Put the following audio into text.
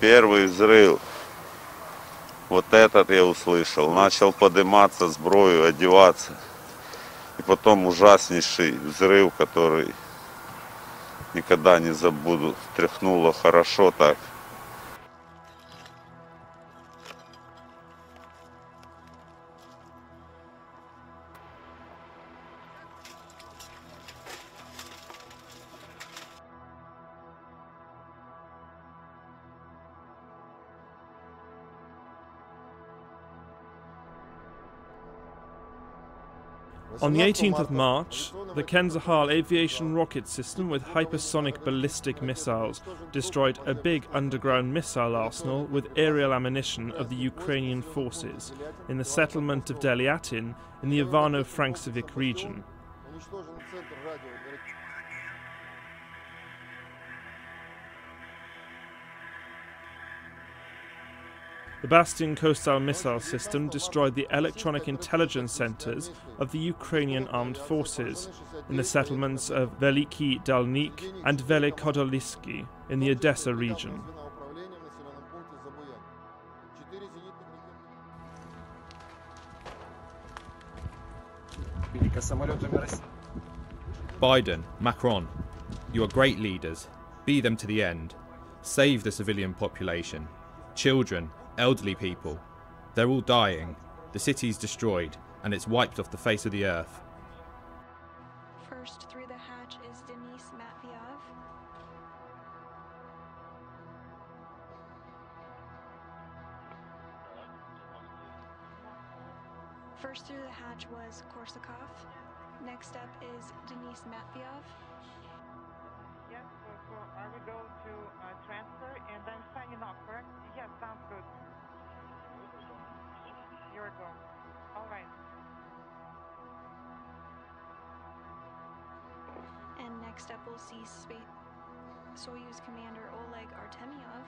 Первый взрыв. Вот этот я услышал. Начал подниматься сброю, одеваться. И потом ужаснейший взрыв, который никогда не забуду. Тряхнуло хорошо так. On the 18th of March, the Kinzhal aviation rocket system with hypersonic ballistic missiles destroyed a big underground missile arsenal with aerial ammunition of the Ukrainian forces in the settlement of Delyatin in the Ivano-Frankivsk region. The Bastion Coastal missile system destroyed the electronic intelligence centers of the Ukrainian armed forces in the settlements of Veliki Dalnik and Velikodoliski in the Odessa region. Biden, Macron, you are great leaders. Be them to the end. Save the civilian population, children, elderly people. They're all dying. The city's destroyed, and it's wiped off the face of the earth. First through the hatch is Denis Matveev. First through the hatch was Korsakov. Next up is Denis Matveev. All right. And next up we'll see Spa- Soyuz Commander Oleg Artemyev